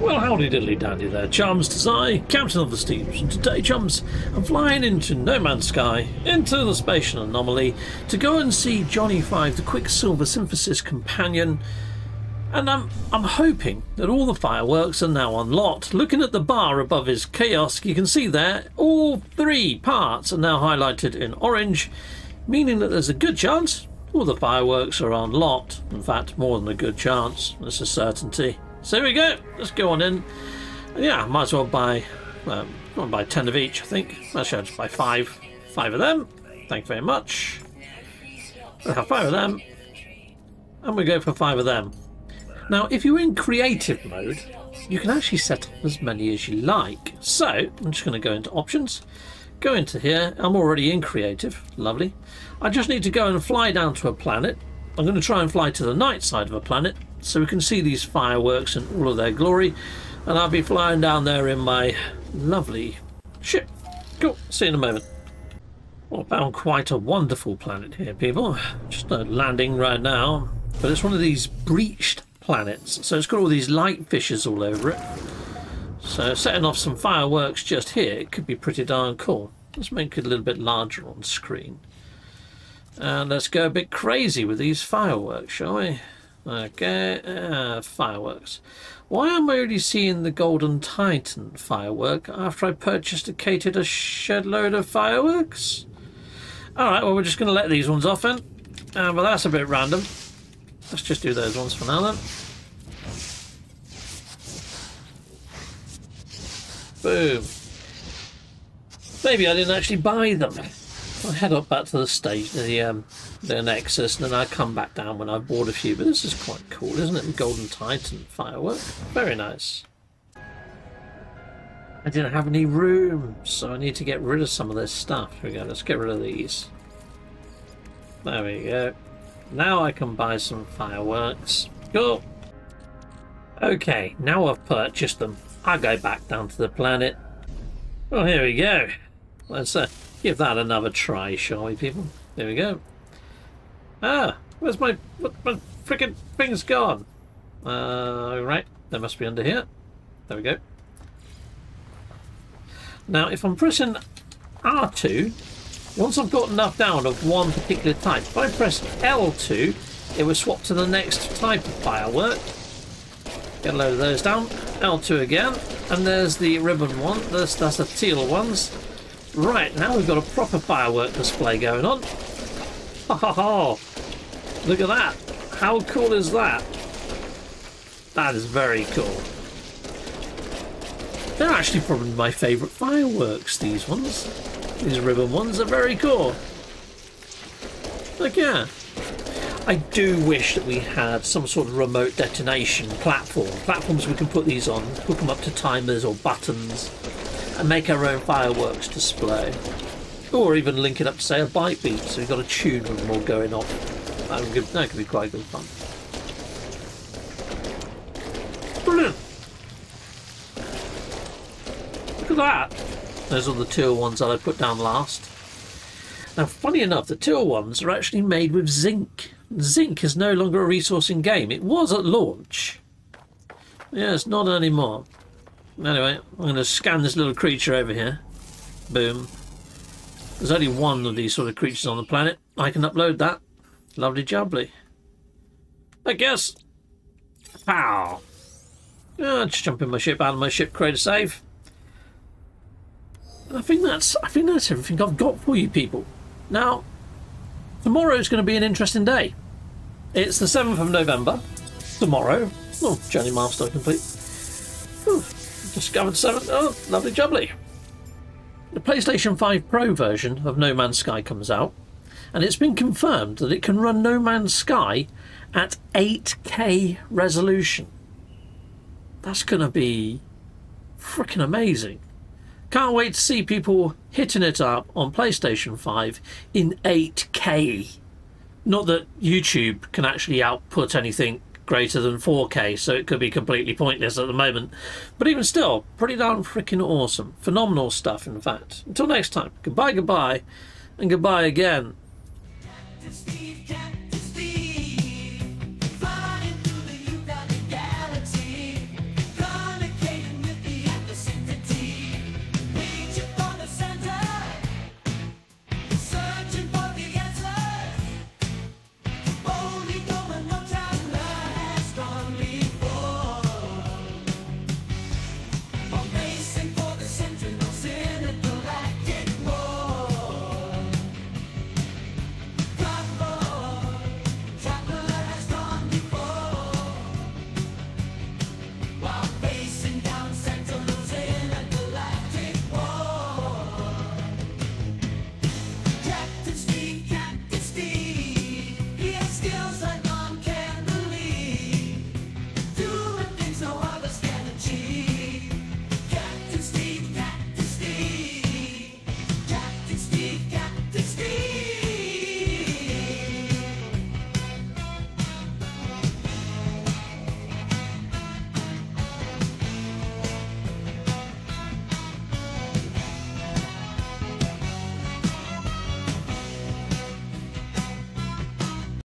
Well, howdy diddly dandy there, chums. Tis I, Captain of the Steams, and today, chums, I'm flying into No Man's Sky, into the spatial anomaly, to go and see Johnny Five, the Quicksilver Synthesis companion. And I'm I'm hoping that all the fireworks are now unlocked. Looking at the bar above his kiosk, you can see there all three parts are now highlighted in orange, meaning that there's a good chance all the fireworks are unlocked. In fact, more than a good chance. That's a certainty. So here we go. Let's go on in. Yeah, might as well buy, um, buy 10 of each, I think. Actually, I'll just buy five. Five of them. Thank you very much. I'll have five of them. And we go for five of them. Now, if you're in creative mode, you can actually set up as many as you like. So, I'm just going to go into options. Go into here. I'm already in creative. Lovely. I just need to go and fly down to a planet. I'm going to try and fly to the night side of a planet so we can see these fireworks in all of their glory. And I'll be flying down there in my lovely ship. Cool. See you in a moment. Well, found quite a wonderful planet here, people. Just a landing right now. But it's one of these breached planets. So it's got all these light fissures all over it. So setting off some fireworks just here, it could be pretty darn cool. Let's make it a little bit larger on screen. And let's go a bit crazy with these fireworks, shall we? Okay, uh, fireworks. Why am I only seeing the Golden Titan firework after I purchased a catered a shed load of fireworks? Alright, well we're just going to let these ones off then. Uh, but that's a bit random. Let's just do those ones for now then. Boom. Maybe I didn't actually buy them. I'll head up back to the stage, the um, the Nexus, and then I'll come back down when I've bought a few. But this is quite cool, isn't it? The Golden Titan firework. Very nice. I didn't have any room, so I need to get rid of some of this stuff. Here we go, let's get rid of these. There we go. Now I can buy some fireworks. Cool. Okay, now I've purchased them. I'll go back down to the planet. Well, here we go. Let's uh, give that another try, shall we, people? There we go. Ah, where's my, what, my freaking thing's gone? Uh, right, they must be under here. There we go. Now, if I'm pressing R2, once I've got enough down of one particular type, if I press L2, it will swap to the next type of firework. Get a load of those down. L2 again. And there's the ribbon one. That's, that's the teal ones. Right, now we've got a proper firework display going on. Ha ha ha! Look at that! How cool is that? That is very cool. They're actually probably my favourite fireworks, these ones. These ribbon ones are very cool. Look, yeah. I do wish that we had some sort of remote detonation platform. Platforms we can put these on, hook them up to timers or buttons, and make our own fireworks display. Or even link it up to, say, a bike beat, so we've got a tune with them all going off. That could, that could be quite good fun. Brilliant! Look at that! Those are the teal ones that I put down last. Now, funny enough, the teal ones are actually made with zinc. Zinc is no longer a resource in game. It was at launch. Yeah, it's not anymore. Anyway, I'm going to scan this little creature over here. Boom. There's only one of these sort of creatures on the planet. I can upload that. Lovely jubbly. I guess. Pow. Yeah, just jump in my ship, out of my ship, create a save. I think that's I think that's everything I've got for you people. Now, tomorrow is going to be an interesting day. It's the 7th of November. Tomorrow. Oh, journey milestone complete. Whew. Discovered 7. Oh, lovely jubbly. The PlayStation 5 Pro version of No Man's Sky comes out, and it's been confirmed that it can run No Man's Sky at 8K resolution. That's going to be freaking amazing. Can't wait to see people hitting it up on PlayStation 5 in 8K. Not that YouTube can actually output anything greater than 4K, so it could be completely pointless at the moment. But even still, pretty darn freaking awesome. Phenomenal stuff, in fact. Until next time, goodbye, goodbye, and goodbye again.